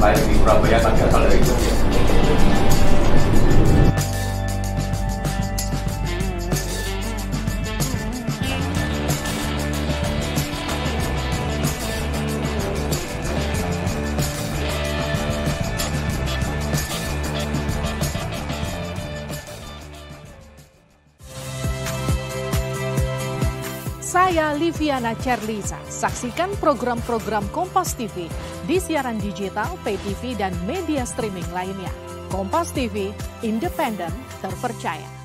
lain di Surabaya kan berasal dari Jogja Saya Liviana Cerlisa. Saksikan program-program Kompas TV di siaran digital, pay TV, dan media streaming lainnya. Kompas TV, independen, terpercaya.